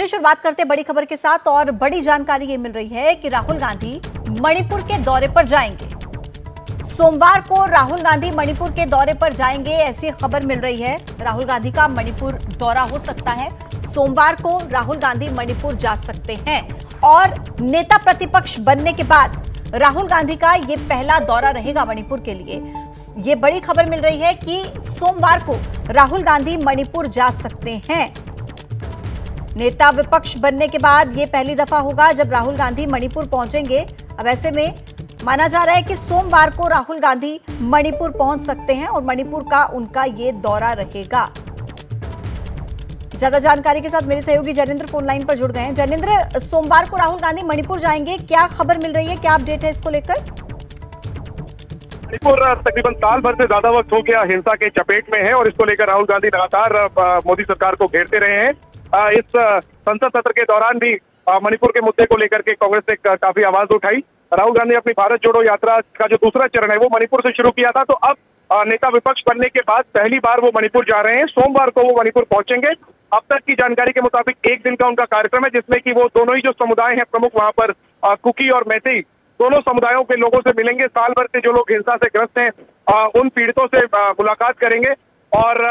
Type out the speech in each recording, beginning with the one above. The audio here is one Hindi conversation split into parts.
चलिए शुरुआत करते बड़ी खबर के साथ और बड़ी जानकारी ये मिल रही है कि राहुल गांधी मणिपुर के दौरे पर जाएँगे। सोमवार को राहुल गांधी मणिपुर के दौरे पर जाएँगे, ऐसी खबर मिल रही है। राहुल गांधी का मणिपुर दौरा हो सकता है। सोमवार को राहुल गांधी मणिपुर जा सकते हैं। और नेता प्रतिपक्ष बनने के बाद राहुल गांधी का ये पहला दौरा रहेगा मणिपुर के लिए। ये बड़ी खबर मिल रही है कि सोमवार को राहुल गांधी मणिपुर जा सकते हैं। नेता विपक्ष बनने के बाद ये पहली दफ़ा होगा जब राहुल गांधी मणिपुर पहुँचेंगे। अब ऐसे में माना जा रहा है कि सोमवार को राहुल गांधी मणिपुर पहुँच सकते हैं और मणिपुर का उनका ये दौरा रहेगा। ज़्यादा जानकारी के साथ मेरे सहयोगी जैनेन्द्र फ़ोन लाइन पर जुड़ गए हैं। जैनेन्द्र सोमवार को राहुल गांधी मणिपुर जाएँगे। क्या खबर मिल रही है? क्या अपडेट है इसको लेकर? मणिपुर तकरीबन साल भर से ज़्यादा वक्त हो गया हिंसा के चपेट में है और इसको लेकर राहुल गांधी लगातार मोदी सरकार को घेरते रहे हैं। इस संसद सत्र के दौरान भी मणिपुर के मुद्दे को लेकर के कांग्रेस ने काफ़ी आवाज़ उठाई। राहुल गांधी अपनी भारत जोड़ो यात्रा का जो दूसरा चरण है, वो मणिपुर से शुरू किया था। तो अब नेता विपक्ष बनने के बाद पहली बार वो मणिपुर जा रहे हैं। सोमवार को वो मणिपुर पहुँचेंगे। अब तक की जानकारी के मुताबिक एक दिन का उनका कार्यक्रम है, जिसमें कि वो दोनों ही जो समुदाय हैं, प्रमुख वहाँ पर कुकी और मैती दोनों समुदायों के लोगों से मिलेंगे। साल भर से जो लोग हिंसा से ग्रस्त हैं उन पीड़ितों से मुलाकात करेंगे। और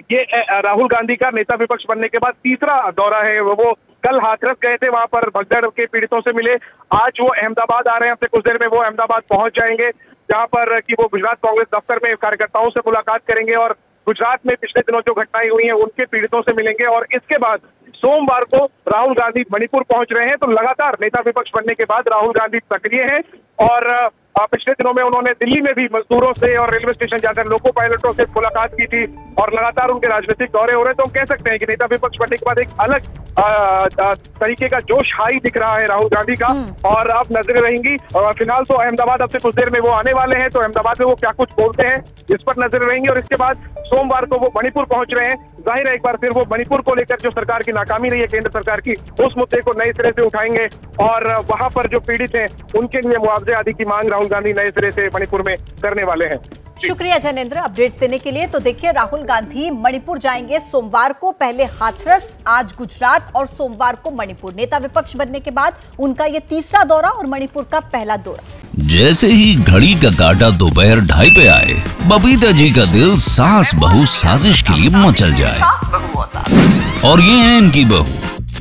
ये राहुल गांधी का नेता विपक्ष बनने के बाद तीसरा दौरा है वो कल हाथरस गए थे वहाँ पर, भगदड़ के पीड़ितों से मिले। आज वो अहमदाबाद आ रहे हैं से कुछ देर में वो अहमदाबाद पहुँच जाएँगे, जहाँ पर कि वो गुजरात कांग्रेस दफ्तर में कार्यकर्ताओं से मुलाकात करेंगे और गुजरात में पिछले दिनों जो घटनाएँ हुई हैं, उनके पीड़ितों से मिलेंगे और इसके बाद सोमवार को राहुल गांधी मणिपुर पहुँच रहे हैं। तो लगातार नेता विपक्ष बनने के बाद राहुल गांधी सक्रिय हैं और पिछले दिनों में उन्होंने दिल्ली में भी मजदूरों से और रेलवे स्टेशन जाकर लोको पायलटों से मुलाकात की थी और लगातार उनके राजनीतिक दौरे हो रहे तो हम कह सकते हैं कि नेता विपक्ष बनने के बाद एक अलग तरीके का जोश हाई दिख रहा है राहुल गांधी का। हम्म। और अब नज़रें रहेंगी और फ़िलहाल तो अहमदाबाद अब से कुछ देर में वो आने वाले हैं तो अहमदाबाद में वो क्या कुछ बोलते हैं इस पर नज़र रहेंगी। और इसके बाद सोमवार को वो मणिपुर पहुँच रहे हैं। ज़ाहिर है एक बार फिर वो मणिपुर को लेकर जो सरकार की नाकामी रही है केंद्र सरकार की उस मुद्दे को नए सिरे से उठाएँगे। और वहाँ पर जो पीड़ित हैं उनके लिए मुआवजे आदि की मांग राहुल गांधी नए सिरे से मणिपुर में करने वाले हैं। शुक्रिया जैनेन्द्र अपडेट्स देने के लिए। तो देखिए राहुल गांधी मणिपुर जाएँगे। सोमवार को पहले हाथरस आज गुजरात और सोमवार को मणिपुर। नेता विपक्ष बनने के बाद उनका ये तीसरा दौरा और मणिपुर का पहला दौरा। जैसे ही घड़ी का काटा दोपहर ढाई पे आए बबीता जी का दिल सास बहू साजिश के लिए मचल जाए। और ये है इनकी बहू।